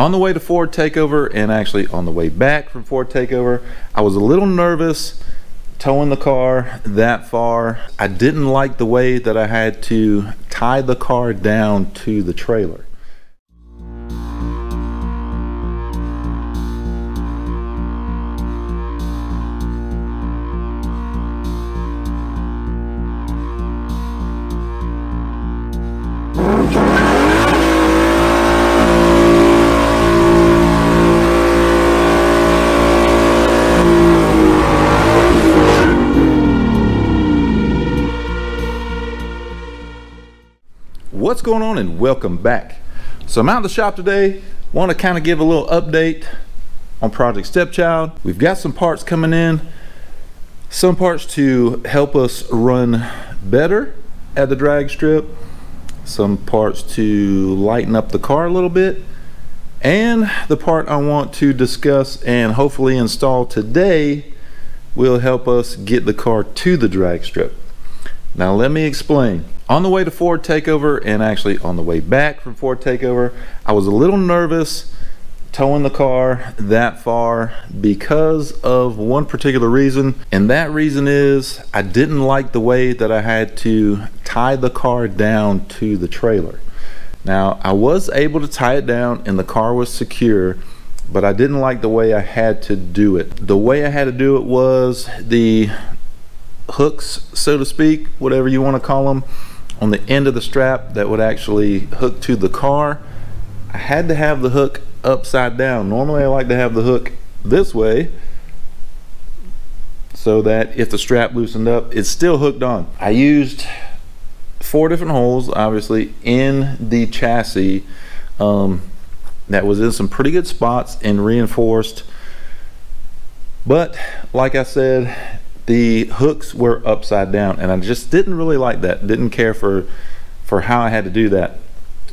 On the way to Ford Takeover and actually on the way back from Ford Takeover, I was a little nervous towing the car that far. I didn't like the way that I had to tie the car down to the trailer. What's going on and welcome back. So I'm out in the shop today, want to kind of give a little update on Project Stepchild. We've got some parts coming in, some parts to help us run better at the drag strip, some parts to lighten up the car a little bit, and the part I want to discuss and hopefully install today will help us get the car to the drag strip. Now let me explain. On the way to Ford Takeover and actually on the way back from Ford Takeover, I was a little nervous towing the car that far because of one particular reason. And that reason is I didn't like the way that I had to tie the car down to the trailer. Now I was able to tie it down and the car was secure but I didn't like the way I had to do it. The way I had to do it was the hooks, so to speak, whatever you want to call them, on the end of the strap that would actually hook to the car. I had to have the hook upside down. Normally I like to have the hook this way so that if the strap loosened up, it's still hooked on. I used four different holes, obviously, in the chassis um, that was in some pretty good spots and reinforced. But like I said, the hooks were upside down and I just didn't really like that didn't care for for how I had to do that.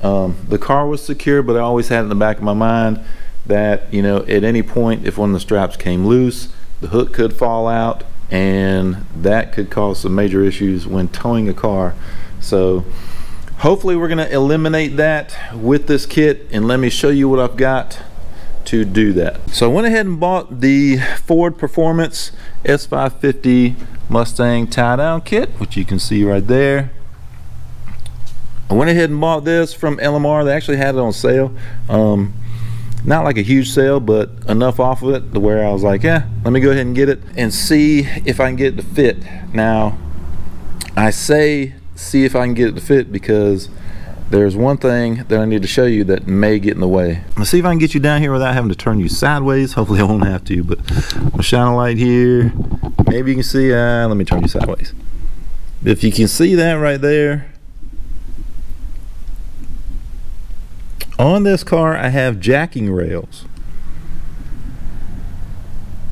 Um, the car was secure but I always had in the back of my mind that you know at any point if one of the straps came loose the hook could fall out and that could cause some major issues when towing a car. So hopefully we're going to eliminate that with this kit and let me show you what I've got to do that. So I went ahead and bought the Ford Performance S550 Mustang tie down kit, which you can see right there. I went ahead and bought this from LMR. They actually had it on sale. Um, not like a huge sale, but enough off of it to where I was like, yeah, let me go ahead and get it and see if I can get it to fit. Now, I say see if I can get it to fit because there's one thing that I need to show you that may get in the way. Let's see if I can get you down here without having to turn you sideways. Hopefully I won't have to, but I'm gonna shine a light here. Maybe you can see, uh, let me turn you sideways. If you can see that right there, on this car I have jacking rails.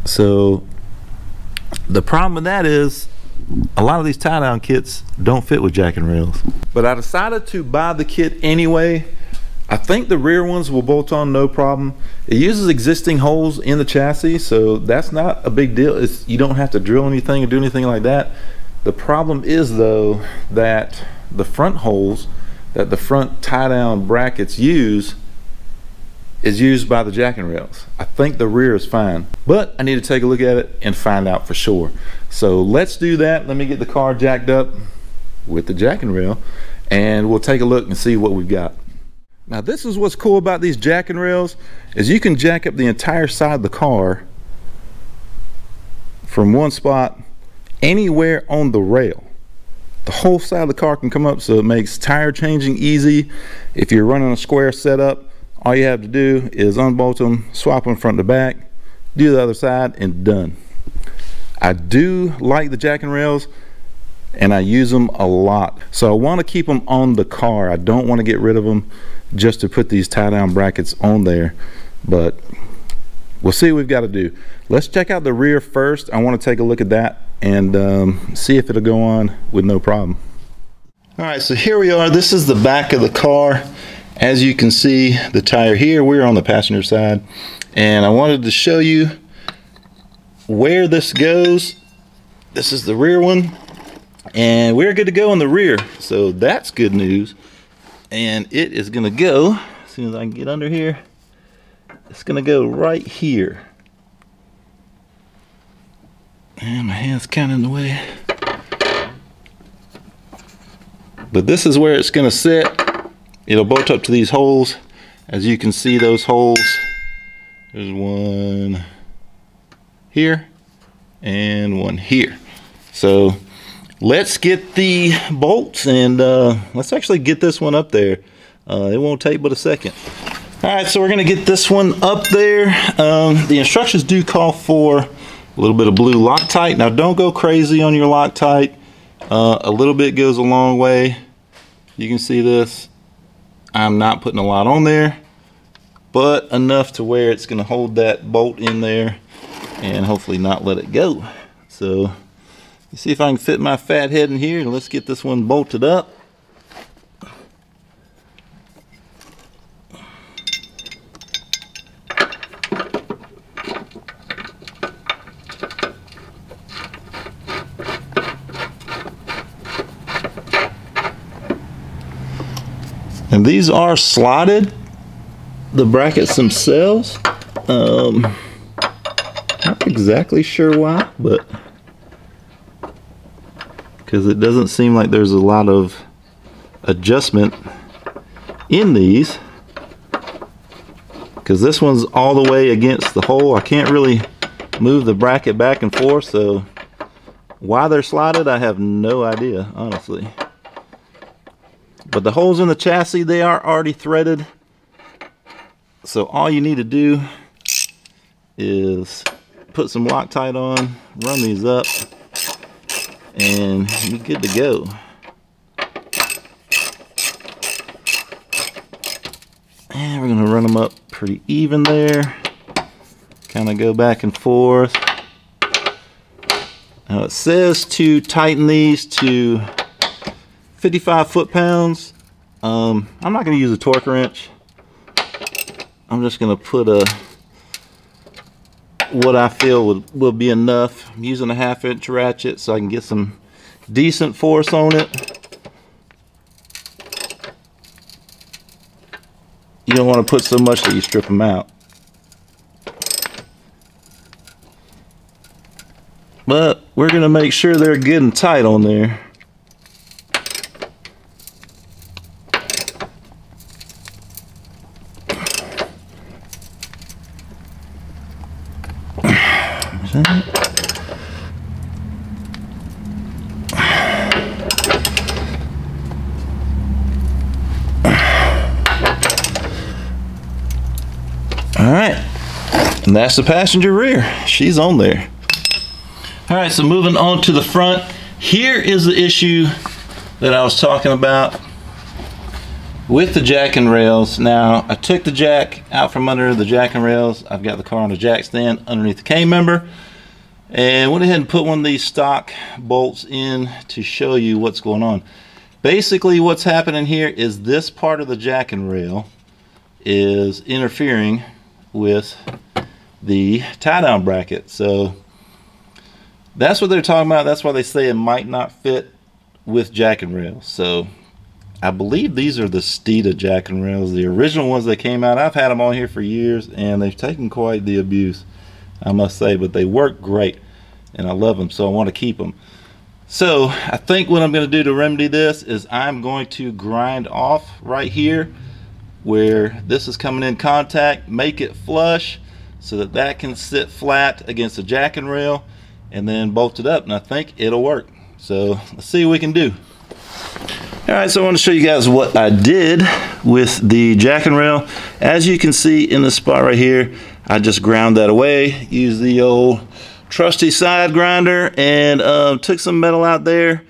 So the problem with that is a lot of these tie down kits don't fit with jack and rails. But I decided to buy the kit anyway. I think the rear ones will bolt on no problem. It uses existing holes in the chassis, so that's not a big deal. It's, you don't have to drill anything or do anything like that. The problem is though that the front holes that the front tie down brackets use is used by the jacking rails. I think the rear is fine, but I need to take a look at it and find out for sure. So let's do that. Let me get the car jacked up with the jacking rail and we'll take a look and see what we've got. Now this is what's cool about these jacking rails is you can jack up the entire side of the car from one spot anywhere on the rail. The whole side of the car can come up so it makes tire changing easy. If you're running a square setup, all you have to do is unbolt them, swap them front to back, do the other side and done. I do like the jack and rails and I use them a lot. So I want to keep them on the car. I don't want to get rid of them just to put these tie down brackets on there. But we'll see what we've got to do. Let's check out the rear first. I want to take a look at that and um, see if it'll go on with no problem. All right, so here we are. This is the back of the car. As you can see, the tire here, we're on the passenger side. And I wanted to show you where this goes. This is the rear one. And we're good to go in the rear. So that's good news. And it is gonna go, as soon as I can get under here, it's going to go right here. And my hand's kind of in the way. But this is where it's going to sit. It'll bolt up to these holes. As you can see those holes, there's one here and one here. So let's get the bolts and uh, let's actually get this one up there. Uh, it won't take but a second. All right, so we're gonna get this one up there. Um, the instructions do call for a little bit of blue Loctite. Now don't go crazy on your Loctite. Uh, a little bit goes a long way. You can see this. I'm not putting a lot on there, but enough to where it's gonna hold that bolt in there and hopefully not let it go. So, see if I can fit my fat head in here and let's get this one bolted up. And these are slotted, the brackets themselves. Um, not exactly sure why, but because it doesn't seem like there's a lot of adjustment in these. Because this one's all the way against the hole. I can't really move the bracket back and forth so why they're slotted I have no idea honestly but the holes in the chassis, they are already threaded. So all you need to do is put some Loctite on, run these up, and you're good to go. And we're gonna run them up pretty even there. Kind of go back and forth. Now it says to tighten these to 55 foot-pounds. Um, I'm not going to use a torque wrench. I'm just going to put a what I feel would, will be enough. I'm using a half inch ratchet so I can get some decent force on it. You don't want to put so much that you strip them out. But we're going to make sure they're good and tight on there. All right, and that's the passenger rear. She's on there. All right, so moving on to the front. Here is the issue that I was talking about with the jack and rails. Now, I took the jack out from under the jack and rails. I've got the car on a jack stand underneath the K member and went ahead and put one of these stock bolts in to show you what's going on. Basically, what's happening here is this part of the jack and rail is interfering with the tie down bracket. So that's what they're talking about. That's why they say it might not fit with jack and rail. So I believe these are the Steeda jack and rails, the original ones that came out. I've had them on here for years and they've taken quite the abuse, I must say, but they work great and I love them, so I want to keep them. So I think what I'm going to do to remedy this is I'm going to grind off right here where this is coming in contact, make it flush so that that can sit flat against the jack and rail and then bolt it up and I think it'll work. So let's see what we can do. All right, so I want to show you guys what I did with the jack and rail. As you can see in the spot right here, I just ground that away, use the old trusty side grinder and uh, took some metal out there.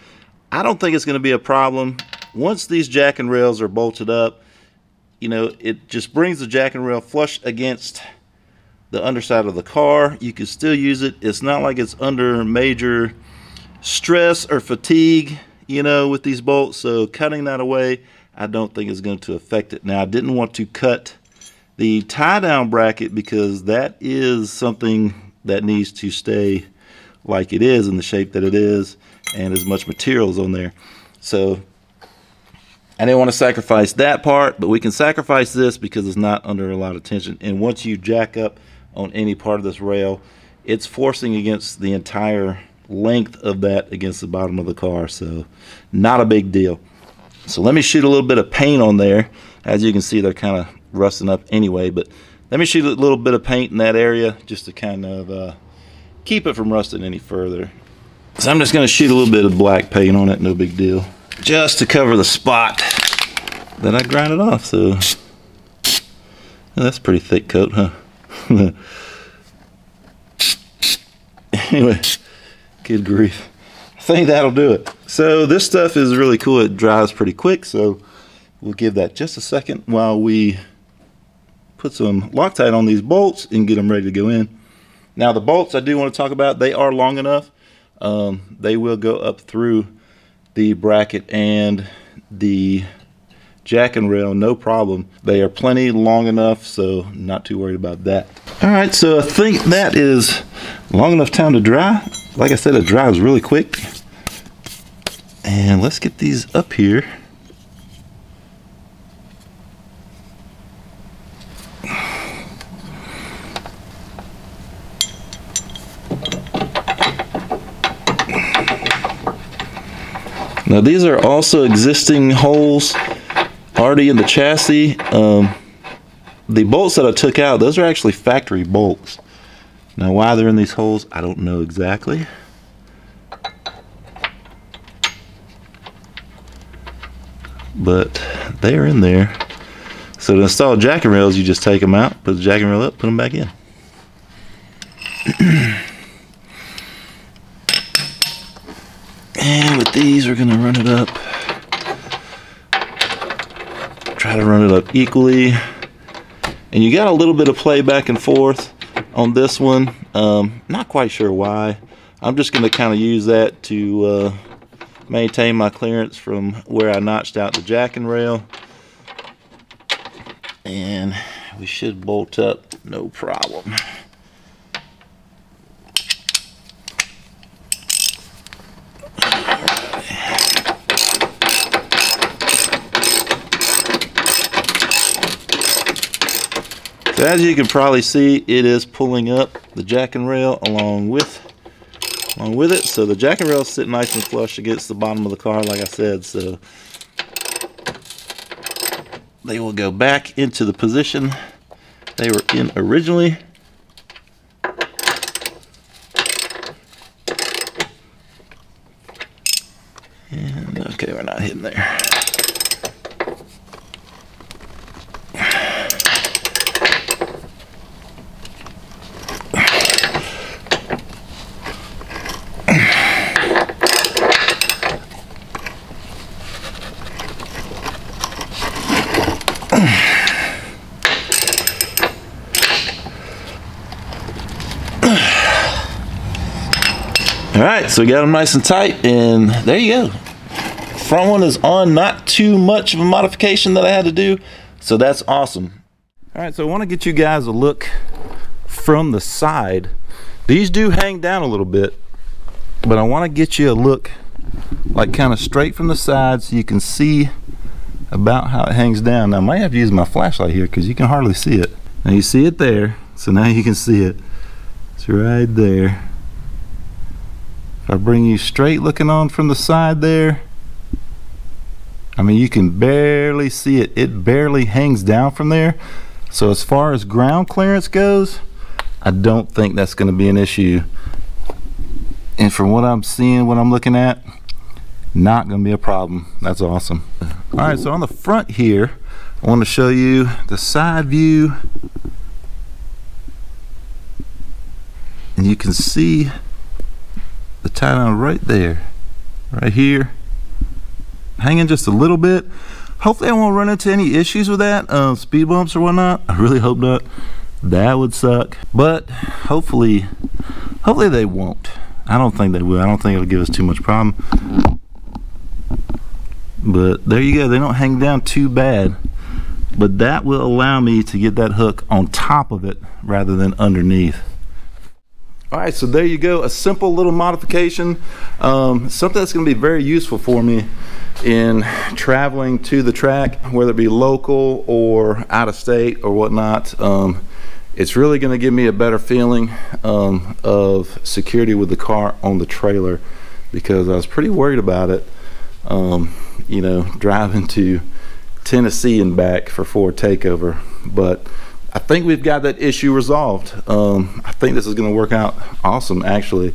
I don't think it's going to be a problem. Once these jack and rails are bolted up, you know, it just brings the jack and rail flush against the underside of the car. You can still use it. It's not like it's under major stress or fatigue you know, with these bolts. So cutting that away, I don't think is going to affect it. Now, I didn't want to cut the tie down bracket because that is something that needs to stay like it is in the shape that it is and as much materials on there. So I didn't want to sacrifice that part, but we can sacrifice this because it's not under a lot of tension. And once you jack up on any part of this rail, it's forcing against the entire length of that against the bottom of the car. So not a big deal. So let me shoot a little bit of paint on there. As you can see, they're kind of rusting up anyway, but let me shoot a little bit of paint in that area just to kind of uh, keep it from rusting any further. So I'm just going to shoot a little bit of black paint on it, no big deal. Just to cover the spot that I grinded off. So that's pretty thick coat, huh? anyway, good grief. I think that'll do it. So this stuff is really cool. It dries pretty quick, so we'll give that just a second while we put some Loctite on these bolts and get them ready to go in. Now the bolts I do want to talk about, they are long enough. Um, they will go up through the bracket and the jack and rail, no problem. They are plenty long enough, so not too worried about that. All right, so I think that is long enough time to dry. Like I said, it dries really quick. And let's get these up here. Now these are also existing holes already in the chassis. Um, the bolts that I took out, those are actually factory bolts. Now why they're in these holes, I don't know exactly. But they are in there. So to install jacking rails, you just take them out, put the jacking rail up, put them back in. and with these, we're gonna run it up. Try to run it up equally. And you got a little bit of play back and forth on this one. Um, not quite sure why. I'm just going to kind of use that to uh, maintain my clearance from where I notched out the jacking rail. And we should bolt up no problem. So as you can probably see, it is pulling up the jack and rail along with along with it. So the jack and rail is sitting nice and flush against the bottom of the car, like I said. So they will go back into the position they were in originally. And okay, we're not hitting there. All right, so we got them nice and tight, and there you go. Front one is on, not too much of a modification that I had to do, so that's awesome. All right, so I want to get you guys a look from the side. These do hang down a little bit, but I want to get you a look like kind of straight from the side so you can see about how it hangs down. Now I might have to use my flashlight here because you can hardly see it. Now you see it there, so now you can see it. It's right there. I bring you straight looking on from the side there, I mean, you can barely see it. It barely hangs down from there. So as far as ground clearance goes, I don't think that's going to be an issue. And from what I'm seeing, what I'm looking at, not going to be a problem. That's awesome. All right, so on the front here, I want to show you the side view. And you can see the tie down right there, right here, hanging just a little bit. Hopefully I won't run into any issues with that, uh, speed bumps or whatnot. I really hope not. That would suck, but hopefully, hopefully they won't. I don't think they will. I don't think it'll give us too much problem. But there you go. They don't hang down too bad. But that will allow me to get that hook on top of it rather than underneath. All right, so there you go. A simple little modification. Um, something that's going to be very useful for me in traveling to the track, whether it be local or out of state or whatnot. Um, it's really going to give me a better feeling um, of security with the car on the trailer because I was pretty worried about it. Um, you know, driving to Tennessee and back for Ford Takeover, but I think we've got that issue resolved. Um, I think this is going to work out awesome, actually.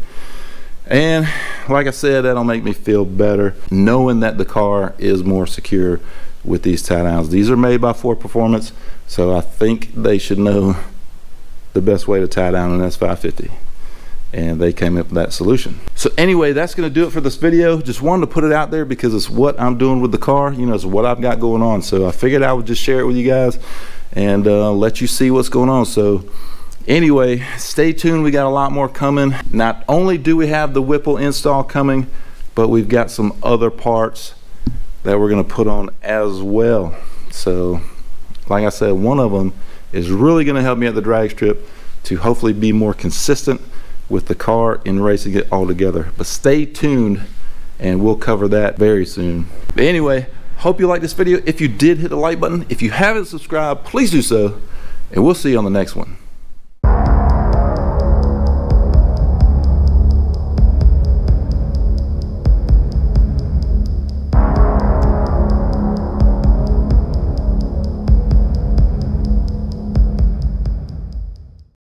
And like I said, that'll make me feel better knowing that the car is more secure with these tie downs. These are made by Ford Performance, so I think they should know the best way to tie down an S550 and they came up with that solution. So anyway, that's gonna do it for this video. Just wanted to put it out there because it's what I'm doing with the car. You know, it's what I've got going on. So I figured I would just share it with you guys and uh, let you see what's going on. So anyway, stay tuned. We got a lot more coming. Not only do we have the Whipple install coming, but we've got some other parts that we're gonna put on as well. So like I said, one of them is really gonna help me at the drag strip to hopefully be more consistent with the car and racing it all together. But stay tuned and we'll cover that very soon. But anyway, hope you like this video. If you did hit the like button, if you haven't subscribed, please do so. And we'll see you on the next one.